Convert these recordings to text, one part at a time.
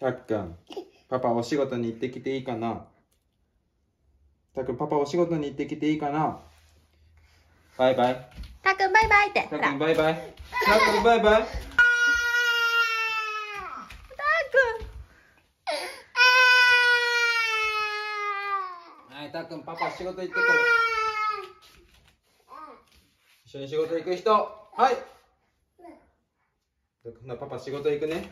たっくん、パパお仕事に行ってきていいかな？たっくん、パパお仕事に行ってきていいかな？バイバイ。たっくんバイバイって。たっく。んバイバイ。たっくんバイバイ。たっはい、たっくん、パパ仕事行ってくる。一緒に仕事行く人。はい。たっくん、パパ仕事行くね。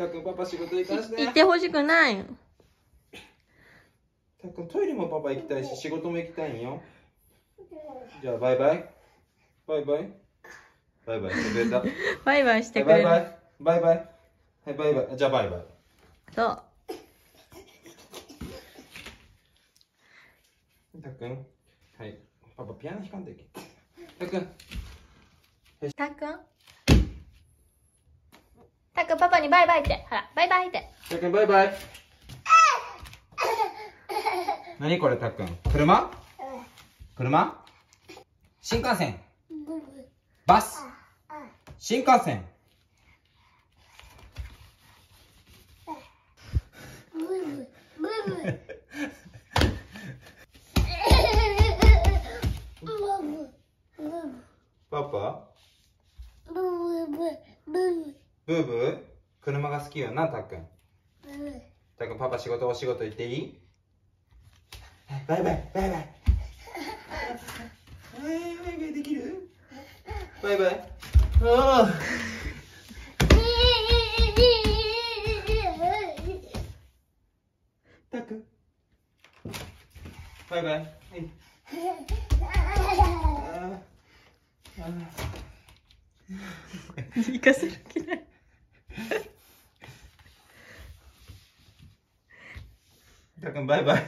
たっくん、パパ仕事行かして。行ってほしくない。たっくん、トイレもパパ行きたいし、仕事も行きたいんよ。じゃあ、バイバイ。バイバイ。バイバイしてくれた。バイバイしてくれる。バイバイ。バイバイ。はい、バイバイ。じゃあ、バイバイ。そう。たっくん。はい。パパピアノ弾かんといけん。たっくん。たっくん？くんパパにバイバイって。ほら、バイバイって。たっくんバイバイ。何これたっくん。車？車？新幹線。バス？新幹線。パパブーブー？車が好きよな、たっくん。たっくん、パパ仕事お仕事行っていい？バイバイ、バイバイ。バイバイできる？バイバイ。ああ。たっくん。バイバイ。行かせる気ない。たくん、バイバイ。